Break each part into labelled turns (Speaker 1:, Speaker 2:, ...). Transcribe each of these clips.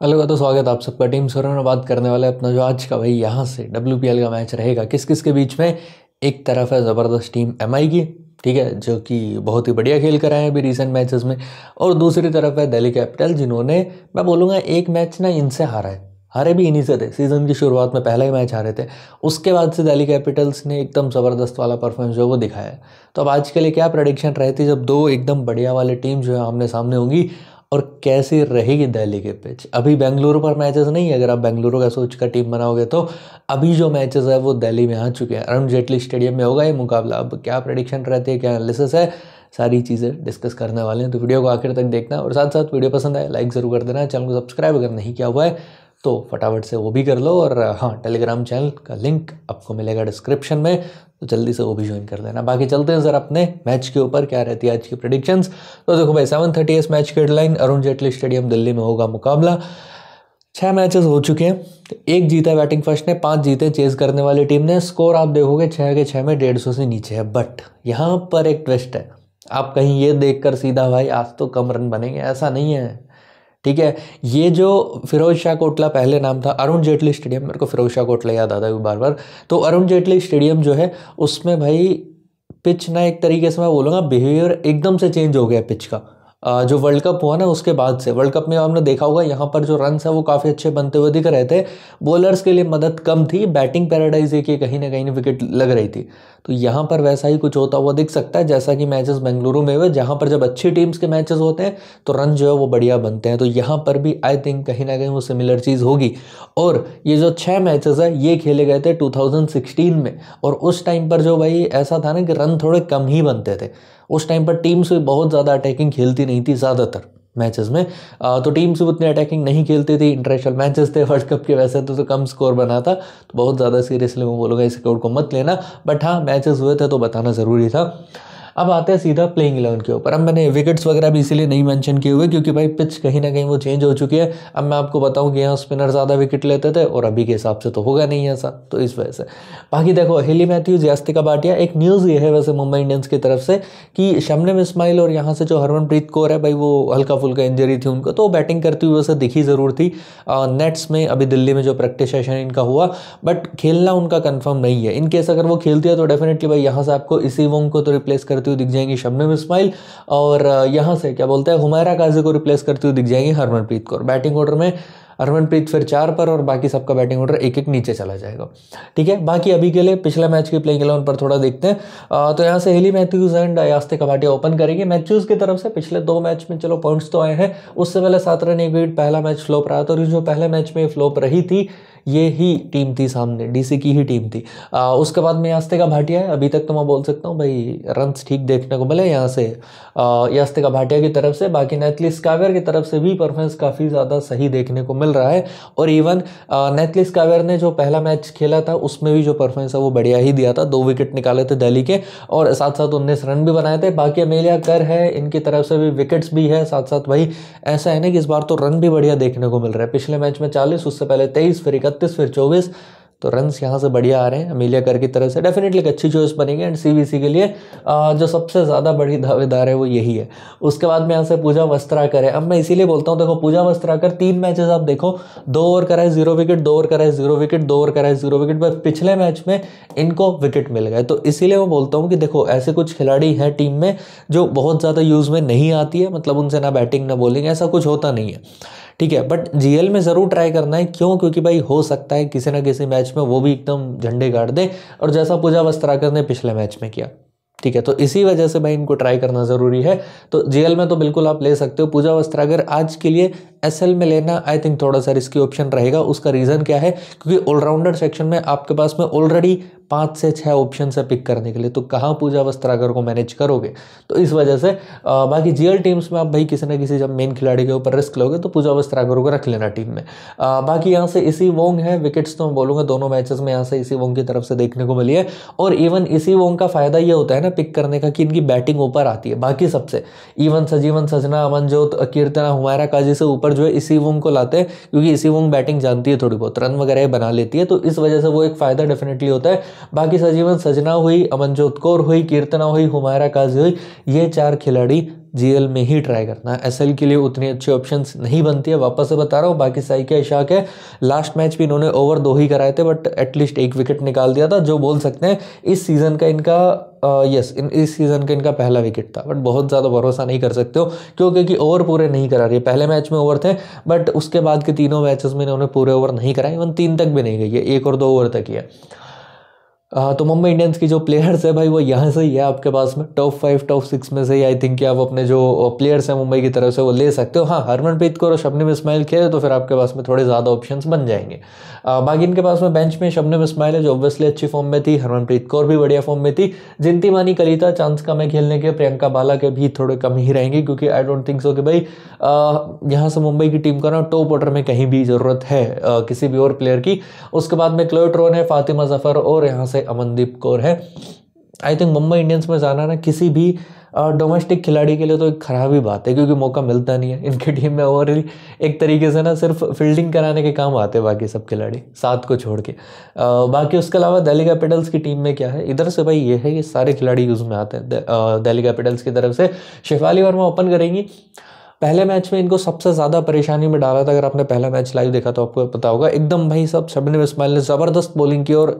Speaker 1: Hello का तो स्वागत आप सबका टीम सोर में बात करने वाले अपना जो आज का भाई यहाँ से डब्ल्यू का मैच रहेगा किस किस के बीच में? एक तरफ़ है ज़बरदस्त टीम एमआई की, ठीक है, जो कि बहुत ही बढ़िया खेल कर आए हैं अभी रिसेंट मैचेस में, और दूसरी तरफ़ है दिल्ली कैपिटल, जिन्होंने, मैं बोलूँगा एक मैच ना इनसे हारा है, हारे भी इन्हीं से थे सीज़न की शुरुआत में पहला ही मैच हारे थे, उसके बाद से दिल्ली कैपिटल्स ने एकदम ज़बरदस्त वाला परफॉर्मेंस जो वो दिखाया तो अब आज के लिए क्या प्रडिक्शन रहती जब दो एकदम बढ़िया वाले टीम जो है आमने सामने होंगी और कैसी रहेगी दिल्ली के पिच अभी बेंगलुरु पर मैचेस नहीं है। अगर आप बेंगलुरु का सोच का टीम बनाओगे तो अभी जो मैचेस है वो दिल्ली में आ चुके हैं। अरुण जेटली स्टेडियम में होगा ये मुकाबला। अब क्या प्रडिक्शन रहती है, क्या एनालिसिस है, सारी चीज़ें डिस्कस करने वाले हैं। तो वीडियो को आखिर तक देखना और साथ साथ वीडियो पसंद आए लाइक ज़रूर कर देना। चैनल को सब्सक्राइब अगर नहीं किया हुआ है तो फटाफट से वो भी कर लो और हाँ टेलीग्राम चैनल का लिंक आपको मिलेगा डिस्क्रिप्शन में तो जल्दी से वो भी ज्वाइन कर लेना। बाकी चलते हैं सर अपने मैच के ऊपर, क्या रहती है आज की प्रडिक्शंस तो देखो भाई सेवन थर्टी एस मैच की हेडलाइन अरुण जेटली स्टेडियम दिल्ली में होगा मुकाबला। छः मैचेस हो चुके हैं तो एक जीता है बैटिंग फ़र्स्ट ने, पाँच जीते चेज करने वाली टीम ने। स्कोर आप देखोगे छः के छः में डेढ़ सौ से नीचे है बट यहाँ पर एक ट्विस्ट है। आप कहीं ये देखकर सीधा, भाई, आज तो कम रन बनेंगे। ऐसा नहीं है। ठीक है? ये जो फिरोज शाह कोटला पहले नाम था, अरुण जेटली स्टेडियम, मेरे को फिरोज शाह कोटला याद आता है बार बार तो अरुण जेटली स्टेडियम जो है, उसमें भाई पिच ना एक तरीके से मैं बोलूँगा, बिहेवियर एकदम से चेंज हो गया पिच का। जो वर्ल्ड कप हुआ ना, उसके बाद से। वर्ल्ड कप में आपने देखा होगा, यहाँ पर जो रन है, वो काफ़ी अच्छे बनते हुए दिख रहे थे। बॉलर्स के लिए मदद कम थी बैटिंग पैराडाइज एक कहीं ना कहीं विकेट लग रही थी। तो यहाँ पर वैसा ही कुछ होता हुआ दिख सकता है, जैसा कि मैचेस बेंगलुरु में हुए, जहाँ पर जब अच्छी टीम्स के मैचेस होते हैं तो रन जो है, वो बढ़िया बनते हैं। तो यहाँ पर भी आई थिंक कहीं ना कहीं वो सिमिलर चीज़ होगी। और ये जो छः मैचेस है, ये खेले गए थे 2016 में। और उस टाइम पर जो भाई, ऐसा था ना कि रन थोड़े कम ही बनते थे। उस टाइम पर टीम्स भी बहुत ज़्यादा अटैकिंग खेलती नहीं थी ज़्यादातर मैचेस में। तो टीम्स भी उतनी अटैकिंग नहीं खेलती थी। इंटरनेशनल मैचेस थे वर्ल्ड कप के वैसे तो, तो कम स्कोर बना था। तो बहुत ज़्यादा सीरियसली मैं बोलूँगा इस स्कोर को मत लेना। बट हाँ मैचेस हुए थे तो बताना ज़रूरी था। अब आते हैं सीधा प्लेइंग इलेवन के ऊपर। अब मैंने विकेट्स वगैरह भी इसीलिए नहीं मेंशन किए हुए, क्योंकि भाई पिच कहीं ना कहीं वो चेंज हो चुकी है। अब मैं आपको बताऊँ कि यहाँ स्पिनर ज़्यादा विकेट लेते थे और अभी के हिसाब से तो होगा नहीं ऐसा तो इस वजह से। बाकी देखो हेली मैथ्यूज यास्तिका बाटिया एक न्यूज़ ये है वैसे मुंबई इंडियंस की तरफ़ से कि शमनम इस्माइल और यहाँ से जो हरमनप्रीत कौर है भाई, वो हल्का फुल्का इंजरी थी उनको तो बैटिंग करती हुई वैसे दिखी ज़रूर थी। नेट्स में, अभी दिल्ली में जो प्रैक्टिस सेशन इनका हुआ बट खेलना उनका कन्फर्म नहीं है। इनकेस अगर वो खेलती है तो डेफिनेटली भाई यहाँ से आपको इसी वोंग को तो रिप्लेस करती हुई दिख जाएँगी शबनम इस्माइल और यहाँ से क्या बोलते हैं हुमायरा काजी को रिप्लेस करते हुए दिख जाएँगे हरमनप्रीत कौर। बैटिंग ऑर्डर में हरमनप्रीत फिर चार पर और बाकी सबका बैटिंग ऑर्डर एक एक नीचे चला जाएगा। ठीक है बाकी अभी के लिए पिछले मैच की प्लेइंग इलेवन पर थोड़ा देखते हैं। आ, तो यहाँ से हेली मैथ्यूज एंड यास्ते कबाटिया ओपन करेंगे। मैथ्यूज की तरफ़ से पिछले दो मैच में चलो पॉइंट्स तो आए हैं। उससे पहले सात रन एक विकेट पहला मैच फ्लोप रहा था और जो पहले मैच में फ्लोप रही थी ये ही टीम थी सामने डीसी की ही टीम थी। आ, उसके बाद में यास्ते का भाटिया है अभी तक तो मैं बोल सकता हूँ भाई रन्स ठीक देखने को मिले यहाँ से। यास्ते का भाटिया की तरफ़ से बाकी नेथली कावेर की तरफ़ से भी परफॉर्मेंस काफ़ी ज़्यादा सही देखने को मिल रहा है। और इवन नेथली स्कावेर ने जो पहला मैच खेला था उसमें भी जो परफॉर्मेंस है वो बढ़िया ही दिया था। दो विकेट निकाले थे दिल्ली के और साथ साथ उन्नीस रन भी बनाए थे। बाकी अमेलिया कर है इनकी तरफ़ से भी विकेट्स भी है साथ साथ भाई ऐसा है ना कि इस बार तो रन भी बढ़िया देखने को मिल रहा है। पिछले मैच में चालीस उससे पहले तेईस फिर इकतीस फिर चौबीस तो रन्स यहाँ से बढ़िया आ रहे हैं। अमीलिया कर की तरफ़ से डेफिनेटली एक अच्छी चॉइस बनेगी एंड सीबीसी के लिए जो सबसे ज़्यादा बड़ी दावेदार है वो यही है। उसके बाद में यहाँ से पूजा वस्त्राकर है अब मैं इसीलिए बोलता हूँ, देखो, पूजा वस्त्राकर तीन मैचेस आप देखो। दो ओवर कराए ज़ीरो विकेट दो ओवर कराए ज़ीरो विकेट दो ओवर कराए ज़ीरो विकेट बस पिछले मैच में इनको विकेट मिल गए। तो इसीलिए मैं बोलता हूँ कि देखो, ऐसे कुछ खिलाड़ी हैं टीम में जो बहुत ज़्यादा यूज़ में नहीं आती है मतलब उनसे ना बैटिंग ना बॉलिंग ऐसा कुछ होता नहीं है। ठीक है बट जीएल में ज़रूर ट्राई करना है। क्यों? क्योंकि भाई हो सकता है किसी ना किसी मैच में वो भी एकदम झंडे गाड़ दे। और जैसा पूजा वस्त्राकर ने पिछले मैच में किया। ठीक है तो इसी वजह से भाई इनको ट्राई करना ज़रूरी है। तो जीएल में तो बिल्कुल आप ले सकते हो। पूजा वस्त्रागर आज के लिए एसएल में लेना आई थिंक थोड़ा सा रिस्की ऑप्शन रहेगा। उसका रीज़न क्या है? क्योंकि ऑलराउंडर सेक्शन में आपके पास में ऑलरेडी पाँच से छः ऑप्शन है पिक करने के लिए। तो कहाँ पूजा वस्त्रागर को मैनेज करोगे? तो इस वजह से आ, बाकी जीएल टीम्स में आप भाई किसी ना किसी जब मेन खिलाड़ी के ऊपर रिस्क लोगे तो पूजा वस्त्रागर को रख लेना टीम में। आ, बाकी यहाँ से इसी वोंग है विकेट्स तो मैं बोलूँगा दोनों मैचेस में यहाँ से इसी वोंग की तरफ़ से देखने को मिली है। और इवन इसी वोंग का फ़ायदा ये होता है ना पिक करने का कि इनकी बैटिंग ऊपर आती है। बाकी सबसे इवन सजीवन, सजना, अमनजोत कीर्तना हुमायरा काजी से ऊपर जो है, इसी वोंग को लाते हैं, क्योंकि इसी वोंग बैटिंग जानती है थोड़ी बहुत रन वगैरह बना लेती है तो इस वजह से वो एक फ़ायदा डेफिनेटली होता है। बाकी सजीवन, सजना हुई, अमनजोत कौर हुई, कीर्तना हुई हुमायरा काजी हुई, ये चार खिलाड़ी जीएल में ही ट्राई करना। है एसएल के लिए उतनी अच्छी ऑप्शंस नहीं बनती है, वापस से बता रहा हूँ, बाकी साई के इशाक है। लास्ट मैच भी इन्होंने ओवर दो ही कराए थे बट एटलीस्ट एक विकेट निकाल दिया था, जो बोल सकते हैं, इस सीज़न का इनका यस इन, इस सीज़न का इनका पहला विकेट था। बट बहुत ज़्यादा भरोसा नहीं कर सकते हो, क्यों? क्योंकि ओवर पूरे नहीं करा रही है। पहले मैच में ओवर थे बट उसके बाद के तीनों मैचेस में इन्होंने पूरे ओवर नहीं कराए। इवन तीन तक भी नहीं गई है, एक और दो ओवर तक ही है। तो मुंबई इंडियंस की जो प्लेयर्स है भाई, वो यहाँ से ही है आपके पास में। टॉप फाइव टॉप सिक्स में से ही आई थिंक कि आप अपने जो प्लेयर्स हैं मुंबई की तरफ़ से वो ले सकते हो। हाँ हरमनप्रीत कौर और शबनम इस्माइल खेले तो फिर आपके पास में थोड़े ज़्यादा ऑप्शन बन जाएँगे। बाकी इनके पास में बेंच में शबनम इस्माइल है, जो ऑब्वियसली अच्छी फॉर्म में थी। हरमनप्रीत कौर भी बढ़िया फॉर्म में थी। जिनती मानी, कलिता, चांस कम है खेलने के। प्रियंका बाला के भी थोड़े कम ही रहेंगे, क्योंकि आई डोंट थिंक सो कि भाई यहाँ से मुंबई की टीम का ना टॉप ऑर्डर में कहीं भी ज़रूरत है किसी भी और प्लेयर की। उसके बाद में क्लोट्रोन है, फातिमा ज़फ़र और यहाँ से अमनदीप कौर है। आई थिंक मुंबई इंडियंस में जाना ना किसी भी डोमेस्टिक खिलाड़ी के लिए तो एक ख़राब ही बात है, क्योंकि मौका मिलता नहीं है। इनकी टीम में और एक तरीके से ना सिर्फ़ फील्डिंग कराने के काम आते हैं बाकी सब खिलाड़ी सात को छोड़ के। बाकी उसके अलावा दिल्ली कैपिटल्स की टीम में क्या है? इधर से भाई ये है ये सारे खिलाड़ी यूज़ में आते हैं। दिल्ली कैपिटल्स की तरफ़ से शिफाली वर्मा ओपन करेंगी। पहले मैच में इनको सबसे ज़्यादा परेशानी में डाला था, अगर आपने पहला मैच लाइव देखा तो आपको पता होगा। एकदम भाई सब शबनम इसमाइल ने ज़बरदस्त बॉलिंग की और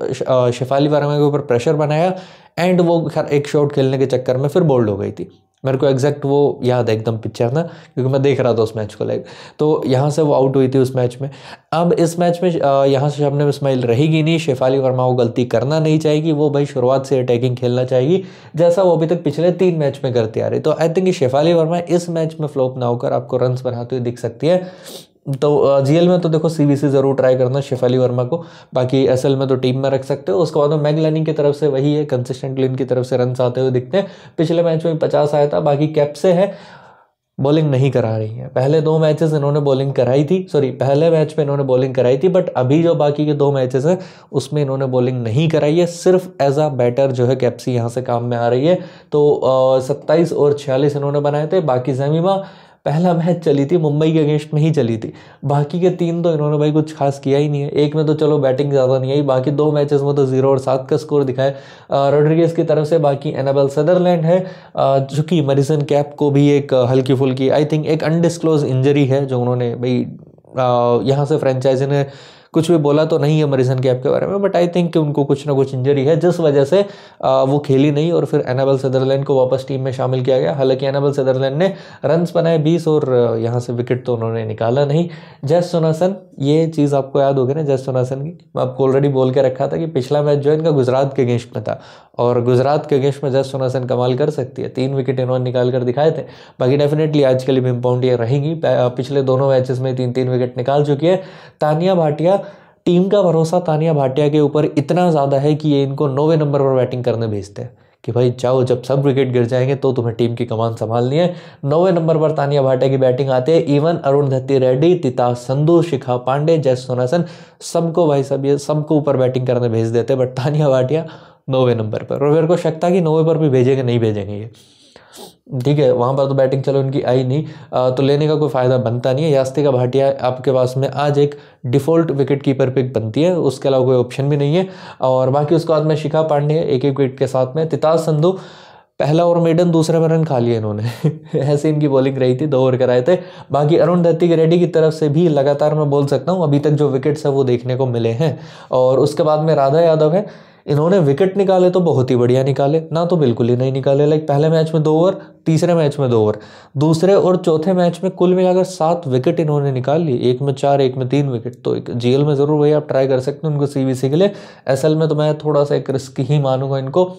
Speaker 1: शिफाली वर्मा के ऊपर प्रेशर बनाया एंड वो एक शॉट खेलने के चक्कर में फिर बोल्ड हो गई थी। मेरे को एग्जैक्ट वो याद है एकदम पिक्चर ना, क्योंकि मैं देख रहा था उस मैच को लाइक तो यहाँ से वो आउट हुई थी उस मैच में। अब इस मैच में यहाँ से शबनम इस्माइल रहेगी नहीं, शेफाली वर्मा को गलती करना नहीं चाहेगी वो भाई शुरुआत से अटैकिंग खेलना चाहेगी जैसा वो अभी तक पिछले तीन मैच में करती आ रही। तो आई थिंक शेफाली वर्मा इस मैच में फ्लोप ना होकर आपको रन बनाते हुए दिख सकती है। तो जीएल में तो देखो सीबीसी ज़रूर ट्राई करना शेफाली वर्मा को। बाकी एसएल में तो टीम में रख सकते हो। उसके बाद में मैग लर्निंग की तरफ़ से वही है। कंसिस्टेंटली इनकी तरफ़ से रन आते हुए दिखते हैं। पिछले मैच में पचास आया था, बाकी कैप से है। बॉलिंग नहीं करा रही है। पहले दो मैचेस इन्होंने बॉलिंग कराई थी। सॉरी पहले मैच में इन्होंने बॉलिंग कराई थी बट अभी जो बाकी के दो मैचेस हैं, उसमें इन्होंने बॉलिंग नहीं कराई है। सिर्फ़ एज अ बैटर जो है कैप्सी यहाँ से काम में आ रही है। तो सत्ताईस और छियालीस इन्होंने बनाए थे। बाकी जमीमा पहला मैच चली थी, मुंबई के अगेंस्ट में ही चली थी। बाकी के तीन तो इन्होंने भाई कुछ खास किया ही नहीं है। एक में तो चलो बैटिंग ज़्यादा नहीं आई, बाकी दो मैचेस में तो ज़ीरो और सात का स्कोर दिखाए रोड्रिगेस की तरफ़ से बाकी एनाबल सदरलैंड है। जो कि मरीसन कैप को भी एक हल्की फुल्की आई थिंक एक अनडिस्क्लोज इंजरी है जो उन्होंने भाई यहाँ से फ्रेंचाइजी ने कुछ भी बोला तो नहीं है मरीजन कैप के बारे में बट आई थिंक उनको कुछ ना कुछ इंजरी है, जिस वजह से वो खेली नहीं और फिर एनाबल सदरलैंड को वापस टीम में शामिल किया गया। हालाँकि एनाबल सदरलैंड ने रन्स बनाए बीस और यहाँ से विकेट तो उन्होंने निकाला नहीं। जैस सोनासन, ये चीज़ आपको याद होगी ना जैस सोनासन की, मैं आपको ऑलरेडी बोल के रखा था कि पिछला मैच जो इनका गुजरात के अगेंस्ट में था। और गुजरात के अगेंस्ट में जैस सोनासन कमाल कर सकती है। तीन विकेट इन्होंने निकाल कर दिखाए थे। बाकी डेफिनेटली आज के लिए भी ये रहेंगी पिछले दोनों मैचेस में तीन तीन विकेट निकाल चुकी है। तानिया भाटिया, टीम का भरोसा तानिया भाटिया के ऊपर इतना ज़्यादा है कि ये इनको नौवे नंबर पर बैटिंग करने भेजते हैं। कि भाई, जाओ, जब सब विकेट गिर जाएँगे तो तुम्हें टीम की कमान संभालनी है। नौवे नंबर पर तानिया भाटिया की बैटिंग आती है। Even Arundhati Reddy, Titas Sadhu, Shikha Pandey, Jess Jonassen, सबको भाई सब ये सबको ऊपर बैटिंग करने भेज देते बट तानिया भाटिया नौवे नंबर पर। और मेरे को शक था कि नौवे पर भी भेजेंगे नहीं भेजेंगे ये। ठीक है वहाँ पर तो बैटिंग चलो उनकी आई नहीं। आ, तो लेने का कोई फ़ायदा बनता नहीं है। यास्तिका भाटिया आपके पास में आज एक डिफ़ॉल्ट विकेट कीपर पिक बनती है उसके अलावा कोई ऑप्शन भी नहीं है। और बाकी उसके बाद में शिखा पांडे एक एक विकेट के साथ में तिताज संधु पहला ओवर मेडन दूसरे में रन खा लिए इन्होंने। ऐसे इनकी बॉलिंग रही थी दो ओवर कराए थे। बाकी अरुण दत्ती के रेड्डी की तरफ़ से भी लगातार मैं बोल सकता हूँ अभी तक जो विकेट्स है वो देखने को मिले हैं। और उसके बाद में राधा यादव है। इन्होंने विकेट निकाले तो बहुत ही बढ़िया निकाले, ना तो बिल्कुल ही नहीं निकाले। लाइक पहले मैच में दो ओवर तीसरे मैच में दो ओवर दूसरे और चौथे मैच में कुल मिलाकर सात विकेट इन्होंने निकाल ली एक में चार, एक में तीन विकेट तो एक जीएल में ज़रूर भैया आप ट्राई कर सकते हैं उनको सीबीसी के लिए। एसएल में तो मैं थोड़ा सा एक रिस्क ही मानूँगा इनको।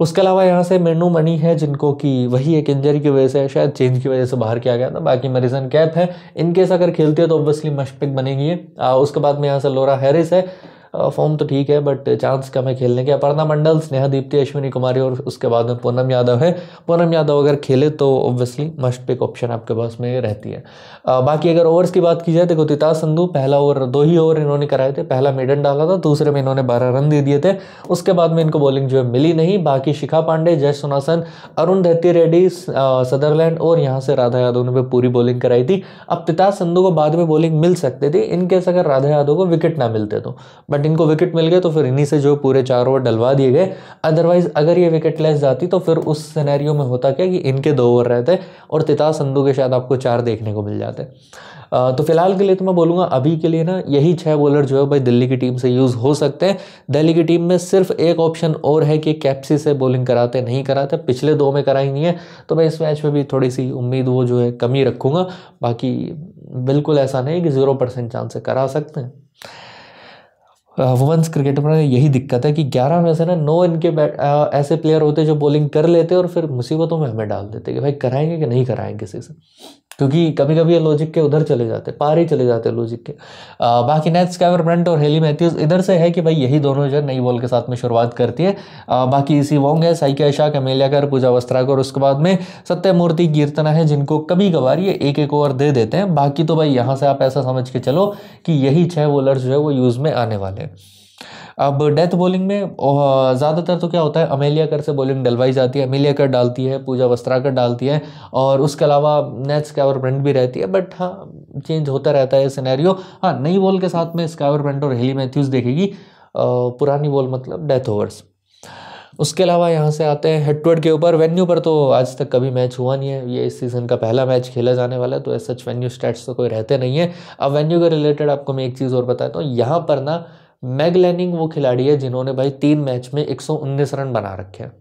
Speaker 1: उसके अलावा यहाँ से मेनू मनी है जिनको कि वही एक इंजरी की वजह से, शायद चेंज की वजह से बाहर किया गया था। बाकी मरीजन कैप है। इनकेस अगर खेलते है तो ऑब्वियसली मस्ट पिक बनेगी उसके बाद में यहाँ से लोरा हैरिस है। फॉर्म तो ठीक है बट चांस कम है खेलने के। अपर्णा मंडल, स्नेहा दीप्ति, अश्विनी कुमारी और उसके बाद में पूनम यादव है। पूनम यादव अगर खेले तो ऑब्वियसली मस्ट पिक ऑप्शन आपके पास में रहती है। बाकी अगर ओवर्स की बात की जाए तो तिताज संधु, पहला ओवर दो ही ओवर इन्होंने कराए थे। पहला मेडन डाला था, दूसरे में इन्होंने बारह रन दे दिए थे। उसके बाद में इनको बॉलिंग जो है मिली नहीं। बाकी Shikha Pandey, Jess Jonassen, Arundhati Reddy Sutherland और यहाँ से राधा यादव ने भी पूरी बॉलिंग कराई थी। अब तिताज संधु को बाद में बॉलिंग मिल सकती थी। इनकेस अगर राधा यादव को विकेट ना मिलते तो। बट बट इनको विकेट मिल गए तो फिर इन्हीं से जो पूरे चार ओवर डलवा दिए गए। अदरवाइज़ अगर ये विकेट लेस जाती तो फिर उस सिनेरियो में होता क्या कि इनके दो ओवर रहते और तिता संधू के शायद आपको चार देखने को मिल जाते। तो फ़िलहाल के लिए तो मैं बोलूँगा, अभी के लिए ना, यही छः बॉलर जो है, भाई दिल्ली की टीम से यूज़ हो सकते हैं। दिल्ली की टीम में सिर्फ़ एक ऑप्शन और है कि कैप्सी से बॉलिंग कराते, नहीं कराते। पिछले दो में कराई नहीं है तो मैं इस मैच में भी थोड़ी सी उम्मीद वो जो है कमी रखूँगा। बाकी बिल्कुल ऐसा नहीं कि ज़ीरो परसेंट चांस से करा सकते हैं। वुमेंस क्रिकेट में यही दिक्कत है कि 11 में से ना नौ इनके ऐसे प्लेयर होते जो बॉलिंग कर लेते और फिर मुसीबतों में हमें डाल देते कि भाई कराएँगे कि नहीं कराएँगे किसी से। क्योंकि कभी कभी ये लॉजिक के उधर चले जाते पार ही चले जाते लॉजिक के। आ, बाकी नेट स्कैवर ब्रंट और हेली मैथ्यूज इधर से है कि भाई यही दोनों जो नई बॉल के साथ में शुरुआत करती है। आ, बाकी इसी वोंग है साइके अशाक कर पूजा वस्त्राकर उसके बाद में सत्यमूर्ति कीर्तना है जिनको कभी कभार ये एक एक ओवर दे देते हैं। बाकी तो भाई यहाँ से आप ऐसा समझ के चलो कि यही छः बॉलर्स जो है वो यूज़ में आने वाले हैं। अब डेथ बॉलिंग में ज़्यादातर तो क्या होता है, अमेलिया कर से बॉलिंग डलवाई जाती है, अमेलिया कर डालती है, पूजा वस्त्राकर डालती है, और उसके अलावा नेट स्कैवर ब्रेंड भी रहती है बट हाँ चेंज होता रहता है सिनेरियो हाँ नई बॉल के साथ में स्कैवर ब्रेंड और हेली मैथ्यूज़ देखेगी पुरानी बॉल मतलब डेथ ओवर्स उसके अलावा यहाँ से आते हैं हेडवर्ड के ऊपर। वेन्यू पर तो आज तक कभी मैच हुआ नहीं है, ये इस सीज़न का पहला मैच खेला जाने वाला है तो ऐसा सच वेन्यू स्टैट्स तो कोई रहते नहीं है। अब वेन्यू के रिलेटेड आपको मैं एक चीज़ और बताता हूँ, यहाँ पर ना मैगलैनिंग वो खिलाड़ी है जिन्होंने भाई तीन मैच में 119 रन बना रखे हैं,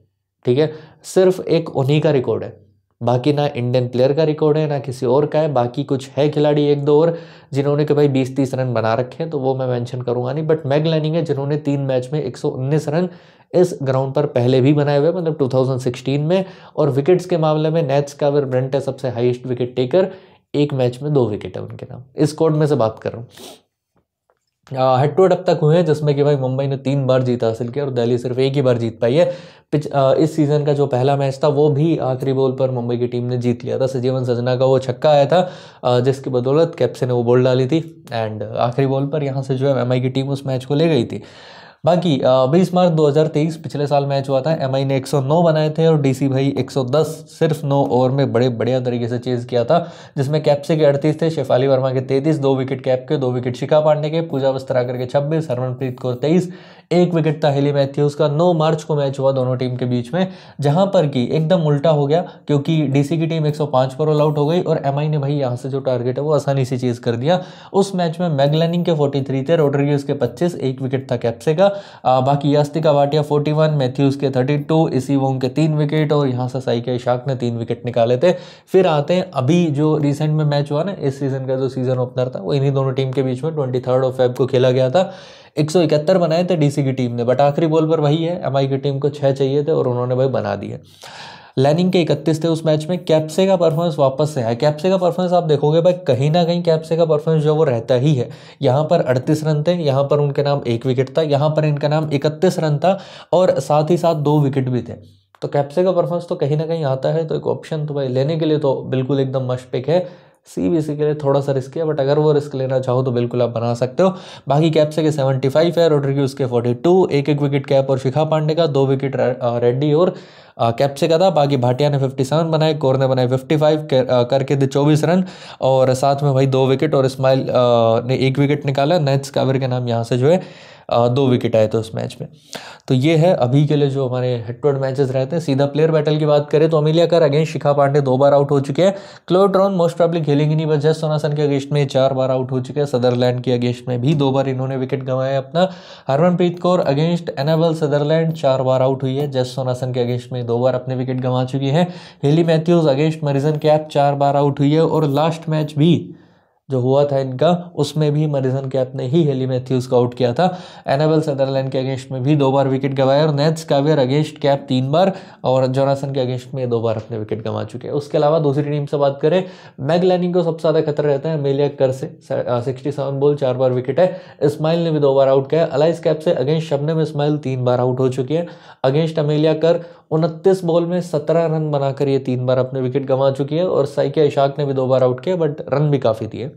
Speaker 1: ठीक है? सिर्फ़ एक उन्हीं का रिकॉर्ड है, बाकी ना इंडियन प्लेयर का रिकॉर्ड है, ना किसी और का है, बाकी कुछ है खिलाड़ी एक दो और जिन्होंने कि भाई बीस तीस रन बना रखे हैं तो वो मैं मेंशन करूँगा नहीं बट मैग लैनिंग है जिन्होंने तीन मैच में 119 रन इस ग्राउंड पर पहले भी बनाए हुए मतलब 2016 में, और विकेट्स के मामले में नेट्स का अगर ब्रेंट है सबसे हाईएस्ट विकेट टेकर एक मैच में दो विकेट है उनके नाम। इस कोड में से बात कर रहा हूँ। हेड टू हेड अब तक हुए हैं, जिसमें कि भाई मुंबई ने तीन बार जीत हासिल किया और दिल्ली सिर्फ़ एक ही बार जीत पाई है। पिच इस सीज़न का जो पहला मैच था, वो भी आखिरी बॉल पर मुंबई की टीम ने जीत लिया था। सजीवन सजना का वो छक्का आया था जिसकी बदौलत कैप्से ने वो बॉल डाली थी। एंड आखिरी बॉल पर यहाँ से जो है एमआई की टीम उस मैच को ले गई थी। बाकी बीस मार्च 2023 पिछले साल मैच हुआ था। एमआई ने 109 बनाए थे और डीसी भाई 110 सिर्फ़ नौ ओवर में बड़े, बढ़िया तरीके से चेज किया था, जिसमें कैप्से के अड़तीस थे, शेफाली वर्मा के तैतीस, दो विकेट कैप के, दो विकेट शिखा पांडे के, पूजा वस्त्राकर के छब्बीस, हरमनप्रीत कौर तेईस एक विकेट था हेली मैथ्यूज का नौ मार्च को मैच हुआ दोनों टीम के बीच में जहाँ पर कि एकदम उल्टा हो गया क्योंकि डीसी की टीम 105 पर ऑल आउट हो गई और एमआई ने भाई यहाँ से जो टारगेट है वो आसानी से चीज़ कर दिया। उस मैच में मैगलैनिंग के 43 थे रोड्रिगेज के 25 एक विकेट था कैप्से का आ, बाकी यास्तिका वाटिया 41 मैथ्यूज के 32 इसी वोंग के तीन विकेट और यहाँ से साई के ने तीन विकेट निकाले थे। फिर आते हैं अभी जो रिसेंट में मैच हुआ ना इस सीज़न का जो सीज़न ओपनर था वो इन्हीं दोनों टीम के बीच में ट्वेंटी थर्ड ऑफ़ फेब को खेला गया था। एक सौ इकहत्तर बनाए थे डीसी की टीम ने बट आखिरी बॉल पर वही है एमआई की टीम को छः चाहिए थे और उन्होंने भाई बना दिए। लैनिंग के इकतीस थे उस मैच में कैप्से का परफॉर्मेंस वापस से है कैप्से का परफॉर्मेंस आप देखोगे भाई, कहीं ना कहीं कैप्से का परफॉर्मेंस जो वो रहता ही है। यहाँ पर अड़तीस रन थे, यहाँ पर उनके नाम एक विकेट था, यहाँ पर इनका नाम इकतीस रन था और साथ ही साथ दो विकेट भी थे। तो कैप्से का परफॉर्मेंस तो कहीं ना कहीं आता है तो एक ऑप्शन तो भाई लेने के लिए तो बिल्कुल एकदम मस्ट पिक है। सी बी सी के लिए थोड़ा सा रिस्क है बट अगर वो रिस्क लेना चाहो तो बिल्कुल आप बना सकते हो। बाकी कैप्से के सेवेंटी फाइव है रोड्रिग्यूज के फोर्टी टू एक एक विकेट कैप और शिखा पांडे का, दो विकेट रेड्डी और कैप्से का था। बाकी भाटिया ने 57 बनाए कोर ने बनाए 55 करके दे 24 रन और साथ में भाई दो विकेट और इस्माइल ने एक विकेट निकाला नेट्स कावर के नाम यहाँ से जो है दो विकेट आए थे उस मैच में। तो ये है अभी के लिए जो हमारे हेड टू हेड मैचेस रहते हैं। सीधा प्लेयर बैटल की बात करें तो अमिलिया कर अगेंस्ट शिखा पांडे दो बार आउट हो चुके हैं। क्लोट्रॉन मोस्ट प्रॉब्ली खेलेंगे नहीं, बस जस्ट सोनासन के अगेंस्ट में चार बार आउट हो चुके हैं। सदरलैंड के अगेंस्ट में भी दो बार इन्होंने विकेट गंवाया अपना। Harmanpreet Kaur against Annabel Sutherland चार बार आउट हुई है। जस्ट सोनासन के अगेंस्ट में दो बार अपने विकेट गंवा चुकी है। Hayley Matthews against Marizanne Kapp चार बार आउट हुई है। और लास्ट मैच भी जो हुआ था इनका, उसमें भी मरिजन कैप ने ही हेली मैथ्यूज को आउट किया था। एनाबल सदरलैंड के अगेंस्ट में भी दो बार विकेट गंवाया और नेट्स कावियर अगेंस्ट कैप तीन बार और जोनासन के अगेंस्ट में दो बार अपने विकेट गंवा चुके हैं। उसके अलावा दूसरी टीम से बात करें, मैगलैनिंग को सबसे ज़्यादा खतरा रहता है, मेलिया कर से सिक्सटी सेवन बॉल चार बार विकेट है। इस्माइल ने भी दो बार आउट किया Alice Capsey against Shabnim Ismail तीन बार आउट हो चुकी है। अगेंस्ट अमेलिया कर उनतीस बॉल में सत्रह रन बनाकर ये तीन बार अपने विकेट गंवा चुकी है और साइकिया इशाक ने भी दो बार आउट किया, बट रन भी काफ़ी दिए।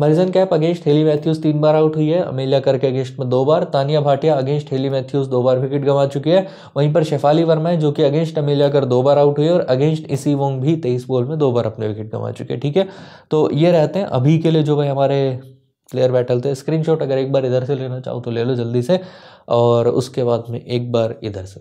Speaker 1: Marizanne Kapp against Hayley Matthews तीन बार आउट हुई है। अमेलिया करके अगेंस्ट में दो बार। Taniya Bhatia against Hayley Matthews दो बार विकेट गंवा चुकी है। वहीं पर शेफाली वर्मा है, जो कि अगेंस्ट अमेलिया कर दो बार आउट हुई है और अगेंस्ट इसी वोंग भी तेईस बॉल में दो बार अपने विकेट गंवा चुके हैं। ठीक है? तो ये रहते हैं अभी के लिए जो भाई हमारे प्लेयर बैटल थे। स्क्रीनशॉट अगर एक बार इधर से लेना चाहो तो ले लो जल्दी से और उसके बाद में एक बार इधर से।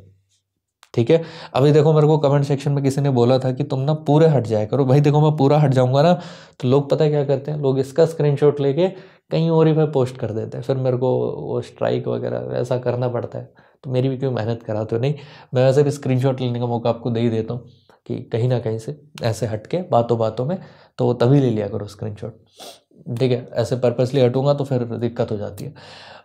Speaker 1: ठीक है? अभी देखो, मेरे को कमेंट सेक्शन में किसी ने बोला था कि तुम ना पूरे हट जाया करो। भाई देखो, मैं पूरा हट जाऊँगा ना तो लोग पता है क्या करते हैं? लोग इसका स्क्रीनशॉट लेके कहीं और ही पे पोस्ट कर देते हैं। फिर मेरे को वो स्ट्राइक वगैरह वैसा करना पड़ता है। तो मेरी भी क्यों मेहनत कराते हो नहीं। मैं वैसे भी स्क्रीनशॉट लेने का मौका आपको दे ही देता हूँ कि कहीं ना कहीं से ऐसे हट के बातों बातों में तो तभी ले लिया करो स्क्रीनशॉट ठीक है, ऐसे पर्पसली हटूँगा तो फिर दिक्कत हो जाती है।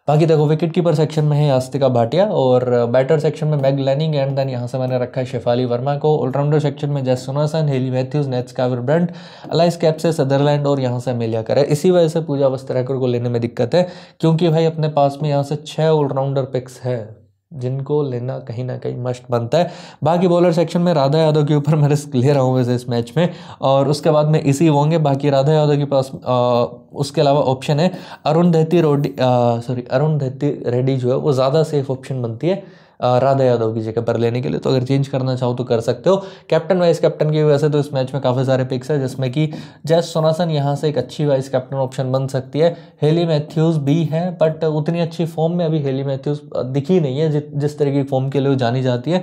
Speaker 1: बाकी देखो विकेट कीपर सेक्शन में है आस्तिका भाटिया और बैटर सेक्शन में मैग लैनिंग एंड देन यहाँ से मैंने रखा है शेफाली वर्मा को। ऑलराउंडर सेक्शन में Jess Jonassen Hayley Matthews Nat Sciver Brunt Alice Capsey Sutherland और यहाँ से अमेलिया करे इसी वजह से पूजा वस्त्राकर को लेने में दिक्कत है, क्योंकि भाई अपने पास में यहाँ से छः ऑलराउंडर पिक्स है। जिनको लेना कहीं ना कहीं मस्ट बनता है। बाकी बॉलर सेक्शन में राधा यादव के ऊपर मैं रिस्क ले रहा हूँ वैसे इस मैच में। और उसके बाद में इसी होंगे बाकी राधा यादव के पास आ, उसके अलावा ऑप्शन है। अरुण दहती रोडी सॉरी अरुण दहती रेड्डी जो है वो ज़्यादा सेफ़ ऑप्शन बनती है। राधा यादव की जगह पर लेने के लिए। तो अगर चेंज करना चाहो तो कर सकते हो। कैप्टन वाइस कैप्टन की वजह से तो इस मैच में काफ़ी सारे पिक्स है, जिसमें कि जैस सोनासन यहाँ से एक अच्छी वाइस कैप्टन ऑप्शन बन सकती है। हेली मैथ्यूज़ भी है बट उतनी अच्छी फॉर्म में अभी हेली मैथ्यूज़ दिखी नहीं है जिस तरह की फॉर्म के लिए जानी जाती है।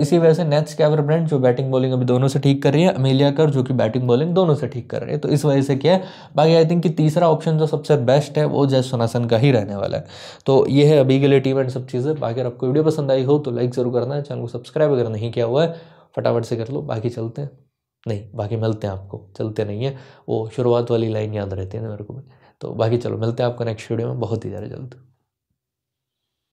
Speaker 1: इसी वजह से नेट्स कैवर ब्रेंड जो बैटिंग बॉलिंग अभी दोनों से ठीक कर रही है अमेलिया कर जो कि बैटिंग बॉलिंग दोनों से ठीक कर रही है। तो इस वजह से क्या है, बाकी आई थिंक कि तीसरा ऑप्शन जो सबसे बेस्ट है, वो जैस सोनासन का ही रहने वाला है। तो ये है अभी के लिए टीम एंड सब चीज़ें। बाकी आपको वीडियो पसंद आई हो तो लाइक ज़रूर करना है चैनल को सब्सक्राइब अगर नहीं किया हुआ है, फटाफट से कर लो। बाकी चलते हैं। नहीं, बाकी मिलते हैं आपको। चलते नहीं है। वो शुरुआत वाली लाइन याद रहती है ना मेरे को तो बाकी चलो, मिलते हैं आपको नेक्स्ट वीडियो में। बहुत ही ज़्यादा जल्द।